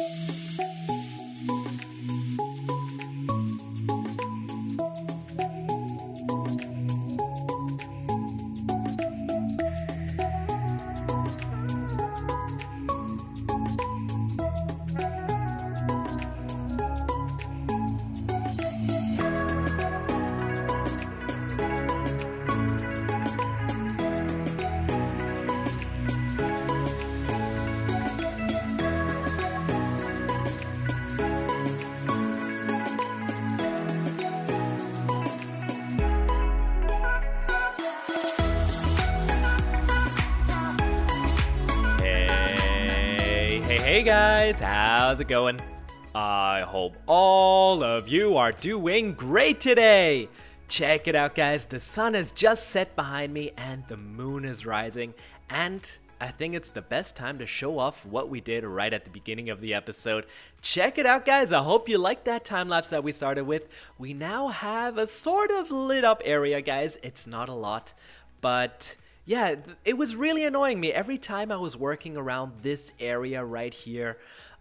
Hey, hey, hey guys, how's it going? I hope all of you are doing great today. Check it out, guys. The sun has just set behind me and the moon is rising. And I think it's the best time to show off what we did right at the beginning of the episode. Check it out, guys. I hope you liked that time lapse that we started with. We now have a sort of lit up area, guys. It's not a lot, but yeah, it was really annoying me every time I was working around this area right here.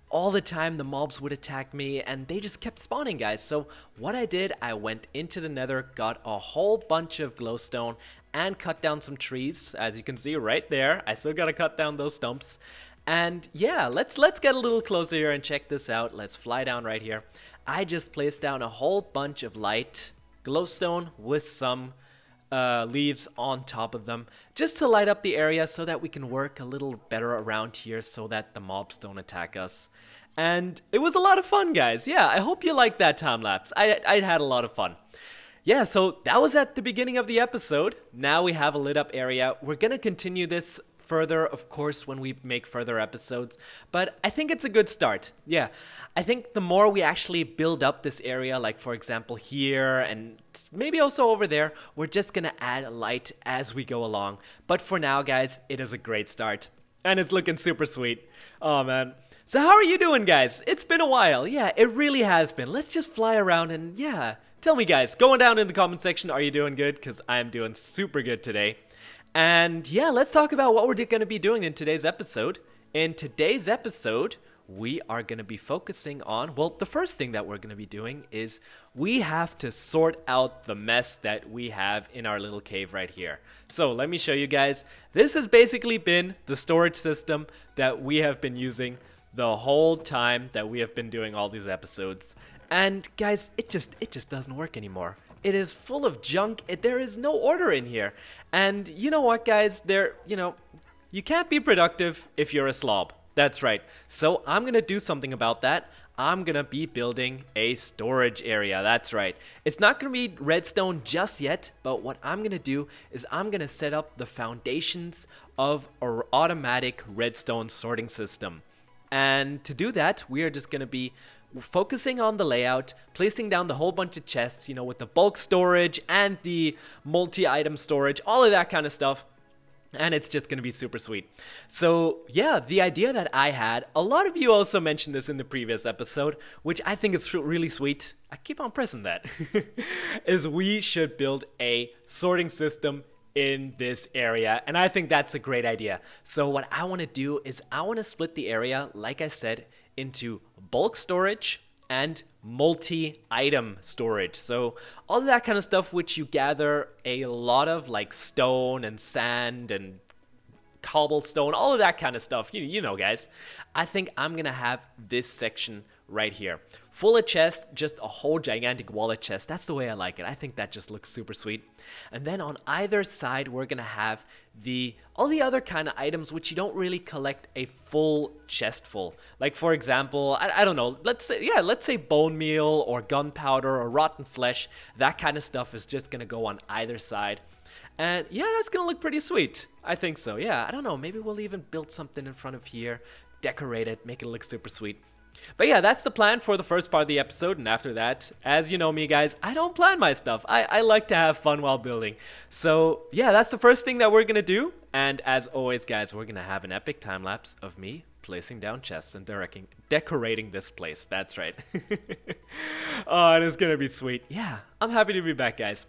All the time the mobs would attack me and they just kept spawning, guys. So what I did, I went into the nether, got a whole bunch of glowstone and cut down some trees. As you can see right there, I still gotta cut down those stumps. And yeah, let's let's get a little closer here and check this out. Let's fly down right here. I just placed down a whole bunch of light glowstone with some uh, leaves on top of them just to light up the area so that we can work a little better around here so that the mobs don't attack us. And it was a lot of fun, guys. Yeah, I hope you liked that time lapse. I, I had a lot of fun. Yeah, so that was at the beginning of the episode. Now we have a lit up area. We're gonna continue this further, of course, when we make further episodes, but I think it's a good start. Yeah, I think the more we actually build up this area, like for example here and maybe also over there, we're just gonna add light as we go along. But for now, guys, it is a great start. And it's looking super sweet. Oh man. So, how are you doing, guys? It's been a while. Yeah, it really has been. Let's just fly around and, yeah. Tell me, guys, going down in the comment section, are you doing good? Because I am doing super good today. And yeah, let's talk about what we're going to be doing in today's episode. In today's episode, we are going to be focusing on, well, the first thing that we're going to be doing is we have to sort out the mess that we have in our little cave right here. So let me show you guys. This has basically been the storage system that we have been using the whole time that we have been doing all these episodes. And guys, it just it just doesn't work anymore. It is full of junk. It, there is no order in here. And you know what, guys? There, you know, you can't be productive if you're a slob. That's right. So I'm gonna do something about that. I'm gonna be building a storage area. That's right. It's not gonna be redstone just yet, but what I'm gonna do is I'm gonna set up the foundations of our automatic redstone sorting system. And to do that, we are just gonna be focusing on the layout, placing down the whole bunch of chests, you know, with the bulk storage and the multi-item storage, all of that kind of stuff. And it's just gonna be super sweet. So, yeah, the idea that I had, a lot of you also mentioned this in the previous episode, which I think is really sweet. I keep on pressing that. is we should build a sorting system in this area and I think that's a great idea. So what I want to do is I want to split the area like I said into bulk storage and multi-item storage. So all that kind of stuff which you gather a lot of like stone and sand and cobblestone, all of that kind of stuff. You, you know, guys. I think I'm to have this section right here. Full of chests, just a whole gigantic wallet chest. That's the way I like it. I think that just looks super sweet. And then on either side, we're gonna have the all the other kind of items which you don't really collect a full chest full. Like for example, I, I don't know, let's say yeah, let's say bone meal or gunpowder or rotten flesh. That kind of stuff is just gonna go on either side. And yeah, that's gonna look pretty sweet. I think so. Yeah, I don't know. Maybe we'll even build something in front of here, decorate it, make it look super sweet. But yeah, that's the plan for the first part of the episode, and after that, as you know me guys, I don't plan my stuff. I, I like to have fun while building. So yeah, that's the first thing that we're gonna do. And as always guys, we're gonna have an epic time lapse of me placing down chests and directing, decorating this place. That's right. oh, it is gonna be sweet. Yeah, I'm happy to be back guys.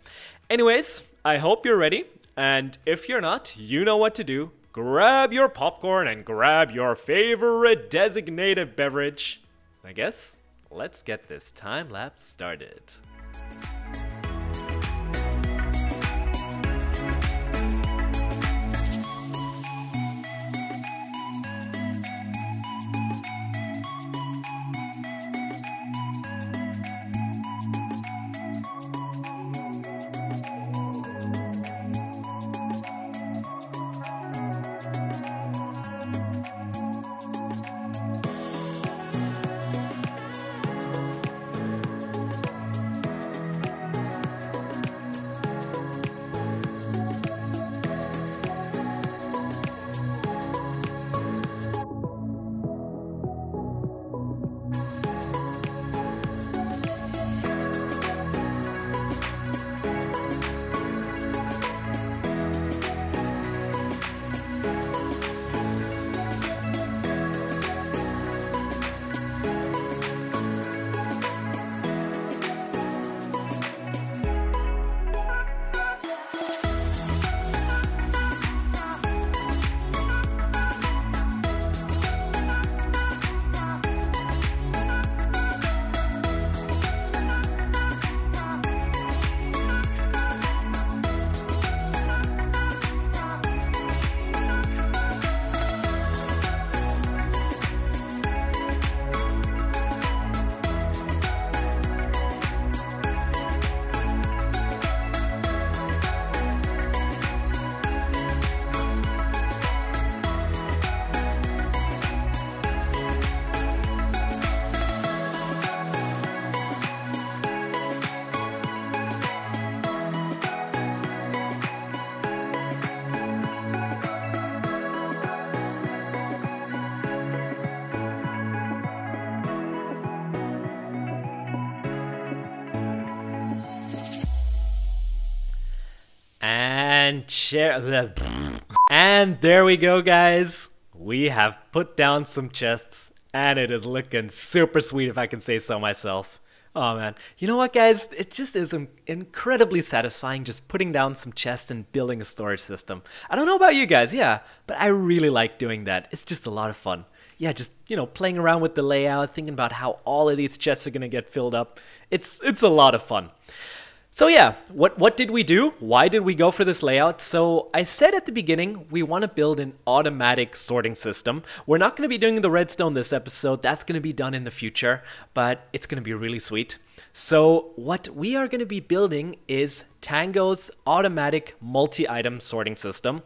Anyways, I hope you're ready. And if you're not, you know what to do. Grab your popcorn and grab your favorite designated beverage. I guess let's get this time lapse started. And chair. And there we go, guys. We have put down some chests, and it is looking super sweet, if I can say so myself. Oh man, you know what, guys? It just is incredibly satisfying just putting down some chests and building a storage system. I don't know about you guys, yeah, but I really like doing that. It's just a lot of fun. Yeah, just you know, playing around with the layout, thinking about how all of these chests are gonna get filled up. It's it's a lot of fun. So yeah, what, what did we do? Why did we go for this layout? So I said at the beginning, we want to build an automatic sorting system. We're not going to be doing the redstone this episode. That's going to be done in the future, but it's going to be really sweet. So what we are going to be building is Tango's automatic multi-item sorting system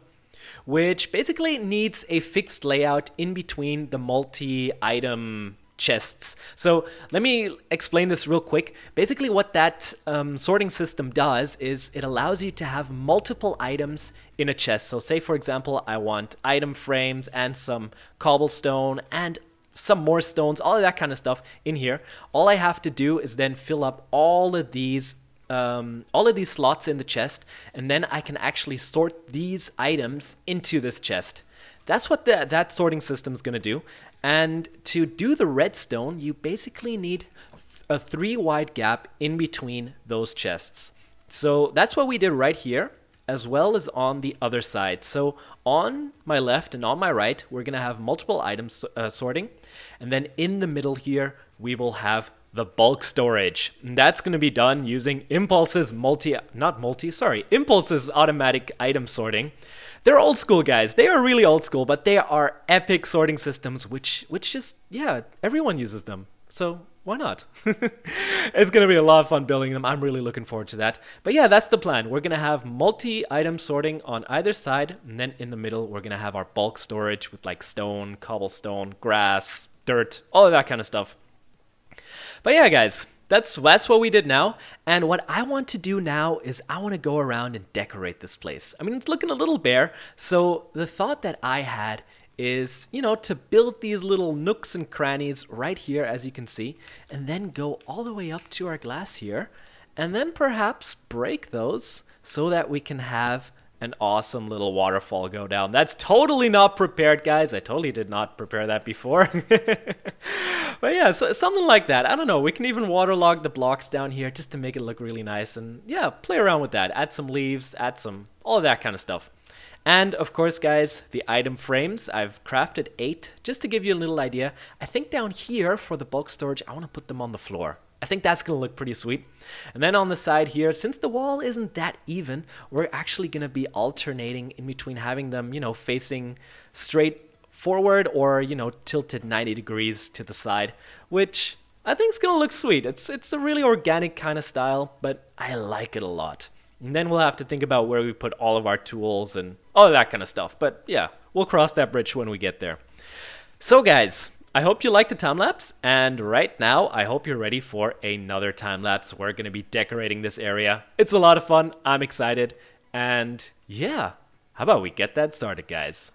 which basically needs a fixed layout in between the multi-item chests. So let me explain this real quick. Basically what that um, sorting system does is it allows you to have multiple items in a chest. So say for example I want item frames and some cobblestone and some more stones, all of that kind of stuff in here. All I have to do is then fill up all of these um, all of these slots in the chest and then I can actually sort these items into this chest. That's what the, that sorting system is going to do. And to do the redstone, you basically need a three wide gap in between those chests. So that's what we did right here, as well as on the other side. So on my left and on my right, we're going to have multiple items uh, sorting. And then in the middle here, we will have the bulk storage. And that's going to be done using Impulse's multi, not multi, sorry, Impulse's automatic item sorting. They're old school guys. They are really old school, but they are epic sorting systems, which which just yeah, everyone uses them. So why not? it's gonna be a lot of fun building them. I'm really looking forward to that. But yeah, that's the plan. We're gonna have multi-item sorting on either side, and then in the middle, we're gonna have our bulk storage with like stone, cobblestone, grass, dirt, all of that kind of stuff. But yeah, guys, that's that's what we did now. And what I want to do now is I want to go around and decorate this place. I mean, it's looking a little bare. So the thought that I had is, you know, to build these little nooks and crannies right here, as you can see, and then go all the way up to our glass here, and then perhaps break those so that we can have an awesome little waterfall go down. That's totally not prepared, guys. I totally did not prepare that before. but yeah, so, something like that. I don't know. We can even waterlog the blocks down here just to make it look really nice. And yeah, play around with that. Add some leaves, add some, all that kind of stuff. And of course, guys, the item frames, I've crafted eight. Just to give you a little idea, I think down here for the bulk storage, I want to put them on the floor. I think that's going to look pretty sweet. And then on the side here, since the wall isn't that even, we're actually going to be alternating in between having them, you know, facing straight forward or, you know, tilted 90 degrees to the side, which I think is going to look sweet. It's, it's a really organic kind of style, but I like it a lot. And then we'll have to think about where we put all of our tools and all that kind of stuff. But yeah, we'll cross that bridge when we get there. So guys, I hope you liked the time lapse. And right now, I hope you're ready for another time lapse. We're to be decorating this area. It's a lot of fun. I'm excited. And yeah, how about we get that started, guys?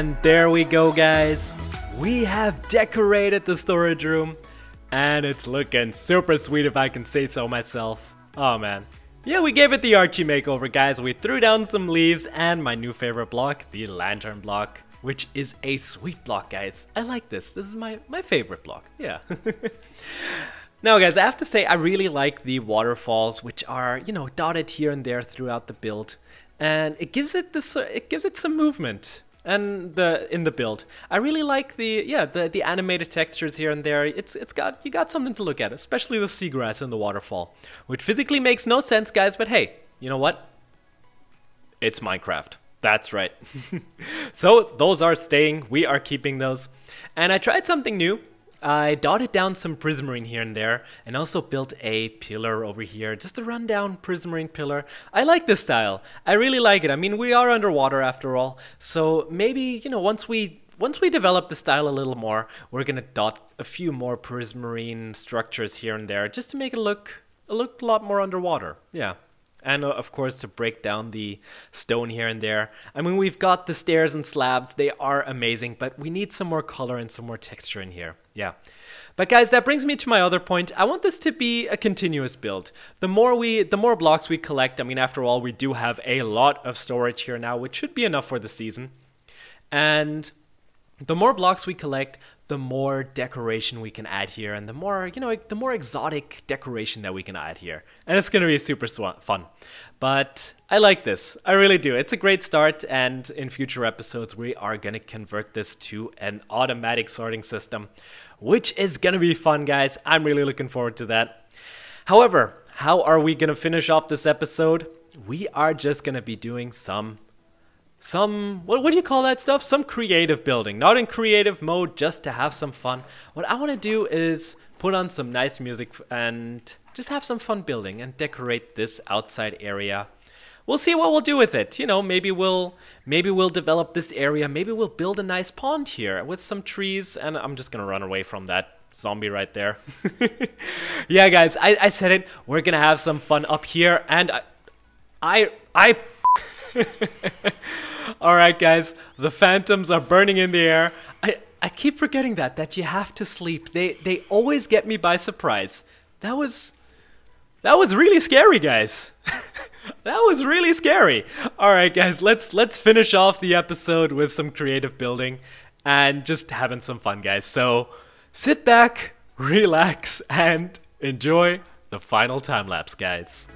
And there we go, guys. We have decorated the storage room. And it's looking super sweet if I can say so myself. Oh man. Yeah, we gave it the Archie makeover, guys. We threw down some leaves and my new favorite block, the lantern block, which is a sweet block, guys. I like this. This is my, my favorite block. Yeah. now, guys, I have to say I really like the waterfalls, which are, you know, dotted here and there throughout the build. And it gives it this, it gives it some movement and the in the build. I really like the yeah the the animated textures here and there. It's it's got you got something to look at, especially the seagrass and the waterfall, which physically makes no sense, guys. But hey, you know what? It's Minecraft. That's right. so those are staying. We are keeping those. And I tried something new. I dotted down some prismarine here and there and also built a pillar over here, just a rundown prismarine pillar. I like this style. I really like it. I mean, we are underwater after all, so maybe, you know, once we once we develop the style a little more, we're gonna dot a few more prismarine structures here and there just to make it look look a lot more underwater. Yeah and uh, of course to break down the stone here and there. I mean, we've got the stairs and slabs, they are amazing, but we need some more color and some more texture in here. Yeah. But guys, that brings me to my other point. I want this to be a continuous build. The more we the more blocks we collect, I mean after all, we do have a lot of storage here now, which should be enough for the season. And the more blocks we collect, the more decoration we can add here, and the more, you know, the more exotic decoration that we can add here. And it's gonna be super fun. But I like this. I really do. It's a great start, and in future episodes, we are gonna convert this to an automatic sorting system, which is gonna be fun, guys. I'm really looking forward to that. However, how are we gonna finish off this episode? We are just gonna be doing some some what, what do you call that stuff? Some creative building. Not in creative mode just to have some fun. What i want to do is put on some nice music and just have some fun building and decorate this outside area. We'll see what we'll do with it. You know maybe we'll maybe we'll develop this area. Maybe we'll build a nice pond here with some trees. And i'm just gonna run away from that zombie right there. Yeah guys I, I said it. We're gonna have some fun up here. And i i, I All right, guys, the phantoms are burning in the air. I, I keep forgetting that, that you have to sleep. They, they always get me by surprise. That was, that was really scary, guys. that was really scary. All right, guys, let's, let's finish off the episode with some creative building and just having some fun, guys. So sit back, relax, and enjoy the final time lapse, guys.